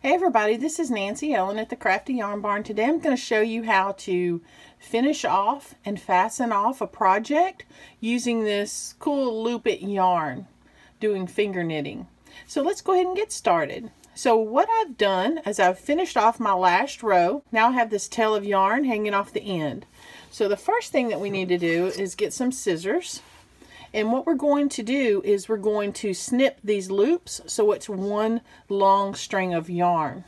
Hey everybody, this is Nancy Ellen at the Crafty Yarn Barn. Today I'm going to show you how to finish off and fasten off a project using this cool Loop It yarn doing finger knitting. So let's go ahead and get started. So what I've done is I've finished off my last row. Now I have this tail of yarn hanging off the end. So the first thing that we need to do is get some scissors. And what we're going to do is we're going to snip these loops so it's one long string of yarn.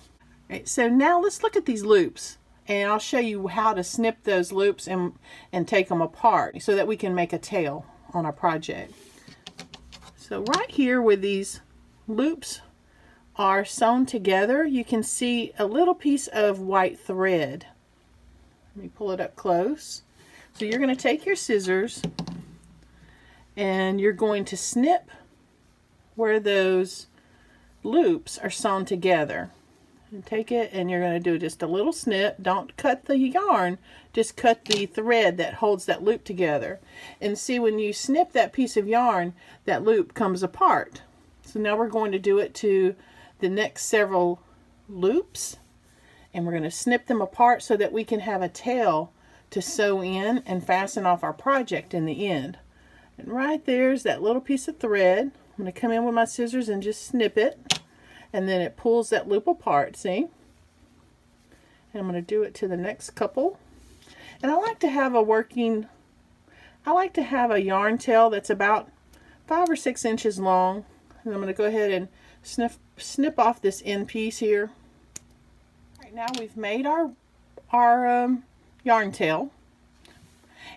Right, so now let's look at these loops and I'll show you how to snip those loops and, and take them apart so that we can make a tail on our project. So right here where these loops are sewn together, you can see a little piece of white thread. Let me pull it up close. So you're going to take your scissors and you're going to snip where those loops are sewn together. And take it and you're going to do just a little snip. Don't cut the yarn just cut the thread that holds that loop together. And see when you snip that piece of yarn that loop comes apart. So now we're going to do it to the next several loops and we're going to snip them apart so that we can have a tail to sew in and fasten off our project in the end and right there's that little piece of thread. I'm going to come in with my scissors and just snip it. And then it pulls that loop apart, see? And I'm going to do it to the next couple. And I like to have a working, I like to have a yarn tail that's about five or six inches long. And I'm going to go ahead and snip, snip off this end piece here. Right now we've made our, our um, yarn tail.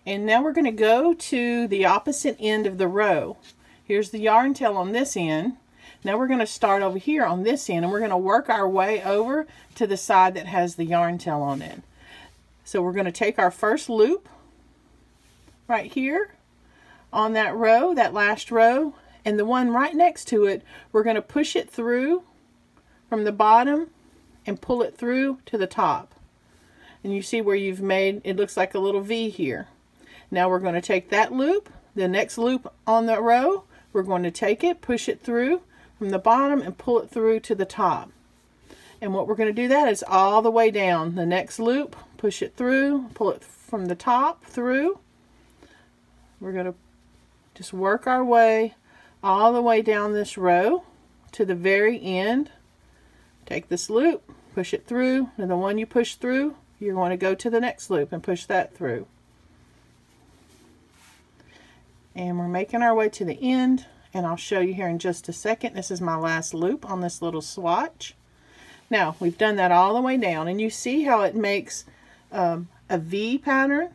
And now we're going to go to the opposite end of the row. Here's the yarn tail on this end. Now we're going to start over here on this end and we're going to work our way over to the side that has the yarn tail on it. So we're going to take our first loop right here on that row, that last row, and the one right next to it, we're going to push it through from the bottom and pull it through to the top. And you see where you've made, it looks like a little V here. Now we're going to take that loop, the next loop on the row, we're going to take it, push it through from the bottom and pull it through to the top. And what we're going to do that is all the way down. The next loop, push it through, pull it from the top through. We're going to just work our way all the way down this row to the very end. Take this loop, push it through, and the one you push through, you're going to go to the next loop and push that through and we're making our way to the end and I'll show you here in just a second. This is my last loop on this little swatch. Now we've done that all the way down and you see how it makes um, a V pattern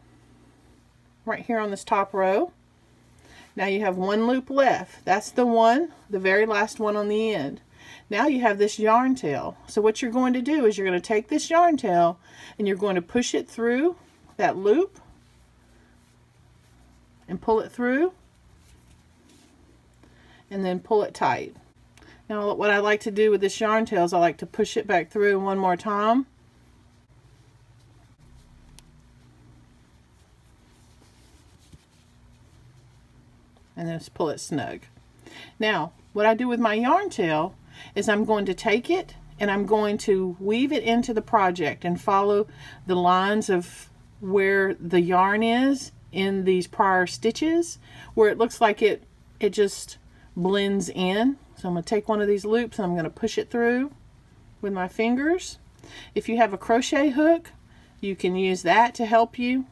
right here on this top row? Now you have one loop left. That's the one the very last one on the end. Now you have this yarn tail. So what you're going to do is you're going to take this yarn tail and you're going to push it through that loop and pull it through and then pull it tight. Now what I like to do with this yarn tail is I like to push it back through one more time. And then just pull it snug. Now what I do with my yarn tail is I'm going to take it and I'm going to weave it into the project and follow the lines of where the yarn is in these prior stitches where it looks like it it just blends in. So I'm going to take one of these loops and I'm going to push it through with my fingers. If you have a crochet hook you can use that to help you.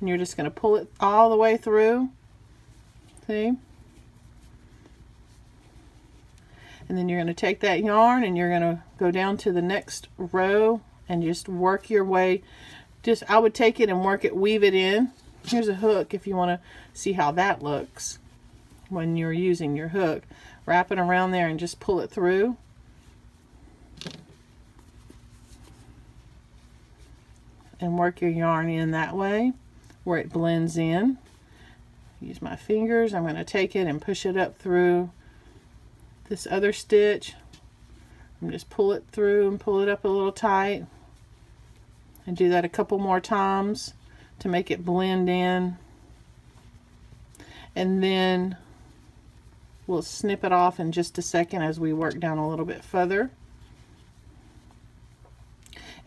And you're just going to pull it all the way through. See? And then you're going to take that yarn and you're going to go down to the next row and just work your way. Just I would take it and work it weave it in Here's a hook if you want to see how that looks when you're using your hook. Wrap it around there and just pull it through. And work your yarn in that way where it blends in. Use my fingers. I'm going to take it and push it up through this other stitch. And just pull it through and pull it up a little tight. And do that a couple more times to make it blend in. And then we'll snip it off in just a second as we work down a little bit further.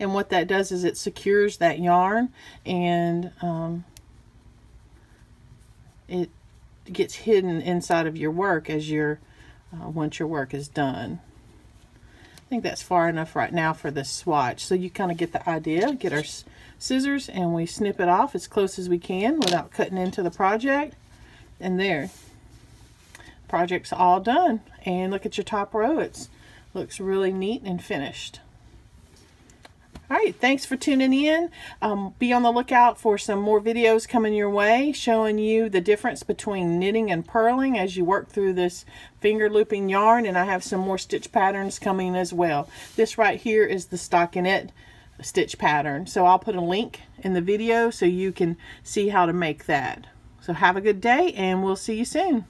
and what that does is it secures that yarn and um, it gets hidden inside of your work as your uh, once your work is done. I think that's far enough right now for this swatch. So you kind of get the idea. Get our scissors and we snip it off as close as we can without cutting into the project. And there, project's all done. And look at your top row. It looks really neat and finished. All right, thanks for tuning in. Um, be on the lookout for some more videos coming your way showing you the difference between knitting and purling as you work through this finger looping yarn. And I have some more stitch patterns coming as well. This right here is the stockinette stitch pattern. So I'll put a link in the video so you can see how to make that. So have a good day and we'll see you soon.